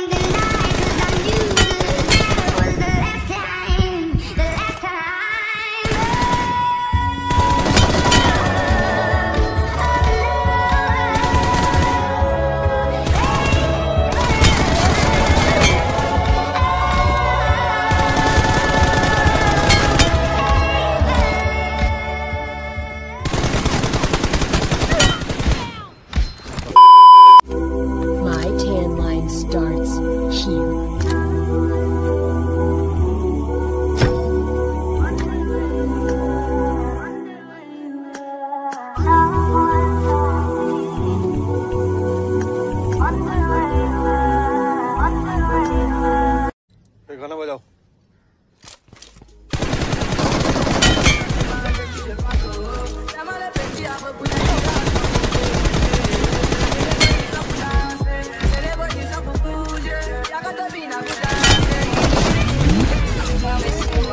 something nice 'cause starts here.